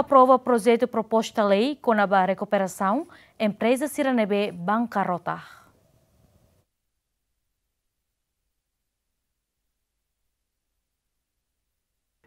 aprova projeto proposta lei com a recuperação empresa Siranebe bancarrota.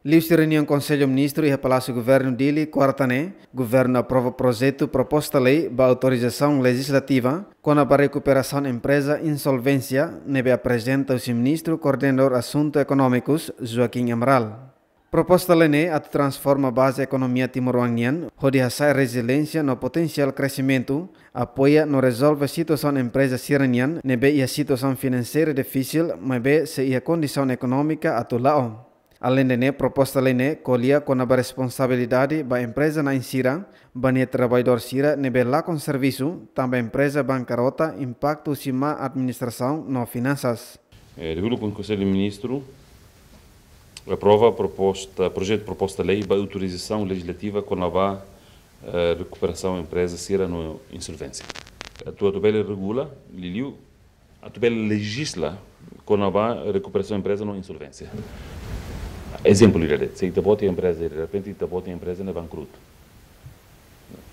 Livre reunião Conselho Ministro e Palácio Governo dele, quarta-né, governo aprova projeto proposta lei para autorização legislativa com a recuperação empresa insolvência, nebe apresenta o ministro coordenador assuntos econômicos Joaquim Amaral. Proposta lei a transforma base economia timoruaniana, onde a resiliência no potencial crescimento, apoia no resolve situação empresa siraniana, nebe e a situação financeira difícil, mas be se a condição econômica atulao. Além de proposta lei colia com a responsabilidade da empresa na insira, bani trabalhador sira nebe lá com serviço, também empresa bancarrota impacto cima administração no finanças. É, o Conselho de Ministros aprova a proposta, projeto proposta de lei para autorização legislativa com a uh, recuperação empresa sira no insolvência. A tua tabela regula, Liliu, a tabela legisla com a recuperação empresa no insolvência. Exemplo, se você bota a empresa, de repente bota a empresa na bancarrota.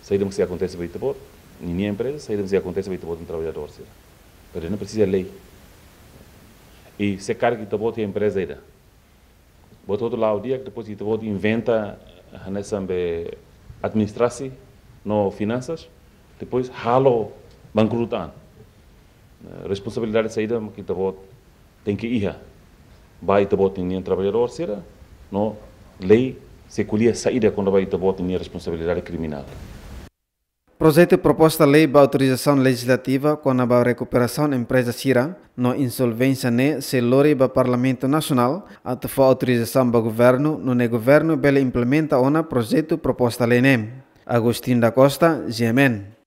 Saída que acontece para Itabor, ninguém empresa, saída que acontece para Itabor um trabalhador. Mas não precisa lei. E se carga Itabor a empresa ainda. Outro lado, o dia que depois Itabor inventa nessa administrar-se no finanças, depois halo bancarrotando. Responsabilidade de saída que Itabor tem que ir. Vai tem nenhum trabalhador, será? no lei se colhia saída quando vai ter tinha responsabilidade criminal. Projeto proposta lei para autorização legislativa com a recuperação empresa Sira no insolvência ne se para Parlamento Nacional até for autorização para governo no ne governo bele implementa ona projeto proposta lei ne. Agostinho da Costa, GMN.